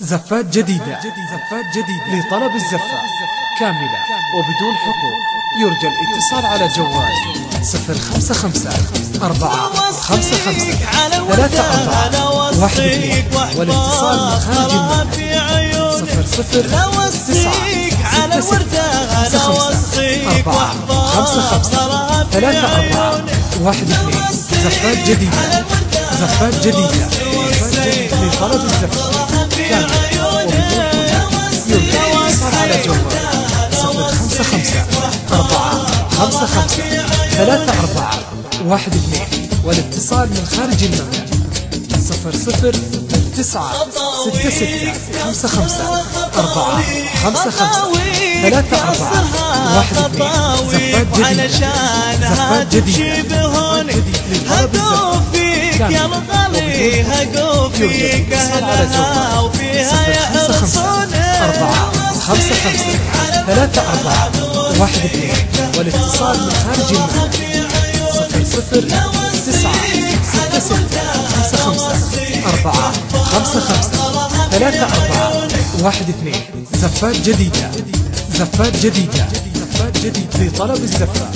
زفات جديدة زفات جديدة لطلب الزفة كاملة وبدون حقوق. يرجى الاتصال على جوال صفر خمسة خمسة أربعة خمسة خمسة ثلاثة أربعة واحد اثنين والاتصال من خارج المملكة صفر صفر تسعة ستة ستة خمسة خمسة أربعة خمسة خمسة ثلاثة أربعة واحد اثنين. زفات جديدة. زفات جديدة. وبدون حقوق يرجى الاتصال على جوال خمسة خمسة أربعة خمسة خمسة ثلاثة أربعة واحد اثنين والاتصال من خارج المملكة صفر صفر تسعة ستة ستة خمسة خمسة أربعة خمسة خمسة ثلاثة أربعة واحد اثنين زفات جديدة زفات جديدة لطلب هقوفيك يا الغالي هقوفيك اهلها وفيها يحرصون أربعة. خمسة خمسة. ثلاثة أربعة. واحد اثنين. والاتصال من خارج صفر صفر تسعة. ستة ستة خمسة خمسة. أربعة. خمسة خمسة. ثلاثة أربعة. واحد اثنين. زفات جديدة. زفات جديدة. زفات جديدة. لطلب الزفة.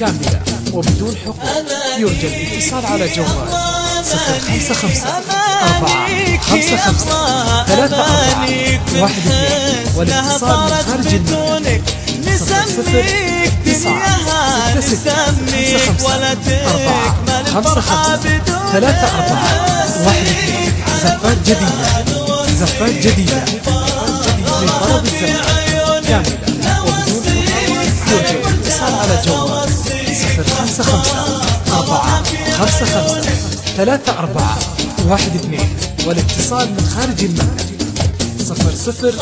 كاملة. وبدون حقوق. يرجى الاتصال على جوال. صفر خمسة. خمسة أربعة خمسة خمسة ثلاثة أربعة واحد اثنين والاتصال من خارج المملكة صفر تسعة ستة ستة خمسة خمسة أربعة خمسة خمسة ثلاثة أربعة. واحد اثنين زفات جديدة. زفات جديدة. لطلب الزفة كاملة وبدون يرجى الاتصال على جوال. صفر خمسة خمسة أربعة خمسة خمسة. ثلاثة أربعة واحد اثنين والاتصال من خارج المملكة صفر صفر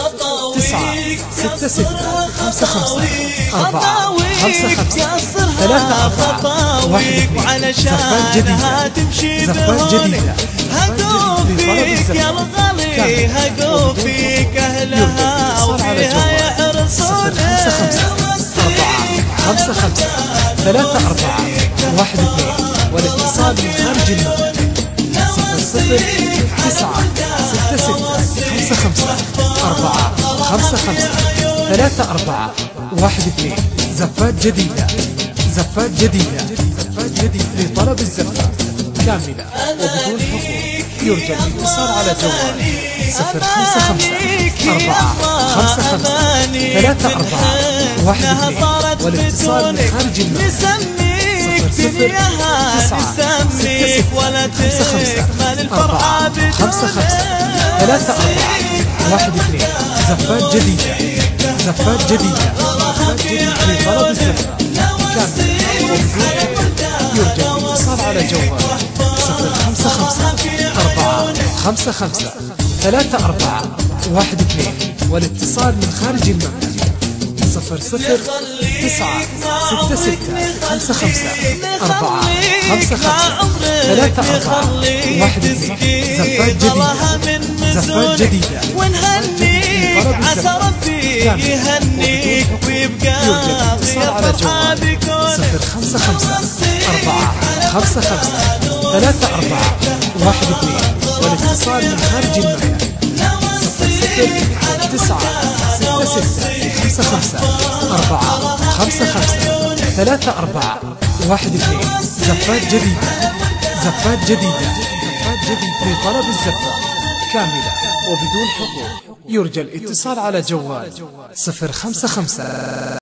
تسعة ستة ستة خمسة خمسة أربعة خمسة خمسة ثلاثة أربعة واحد اثنين. زفات جديدة زفات جديدة هقوفيك يا الغالي هقوفيك أهلها وفيها يحرصون خمسة خمسة أربعة خمسة خمسة ثلاثة أربعة واحد اثنين. والاتصال من خارج تسعة ستة ستة خمسة خمسة أربعة خمسة خمسة ثلاثة أربعة واحد اثنين زفات جديدة زفات جديدة زفات جديدة لطلب الزفة كاملة. وبدون حقوق يرجى الاتصال على جوال صفر خمسة خمسة أربعة خمسة خمسة ثلاثة أربعة واحد اثنين. والاتصال من خارج المملكة دنياها نسميك ولدك مال الفرحة خمسة خمسة ثلاثة أربعة واحد اثنين زفات جديدة زفات جديدة زفات جديدة لطلب الزفة كاملة وبدون يرجى الاتصال على جوال صفر خمسة خمسة أربعة خمسة خمسة ثلاثة أربعة واحد اثنين والاتصال من خارج المملكة صفر صفر تسعة ستة ستة خمسة خمسة أربعة خمسة خمسة ثلاثة أربعة واحد اثنين زفات جديدة. زفات عسى ربي يهنيك ويبقى على جوال صفر خمسة خمسة أربعة خمسة خمسة ثلاثة أربعة واحد اثنين. والاتصال من خارج المملكة صفر صفر تسعة ستة ستة خمسة خمسة أربعة خمسة خمسة ثلاثة أربعة واحد اثنين زفات جديدة زفات جديدة زفات جديدة لطلب الزفة كاملة وبدون حقوق يرجى الاتصال على جوال صفر خمسة خمسة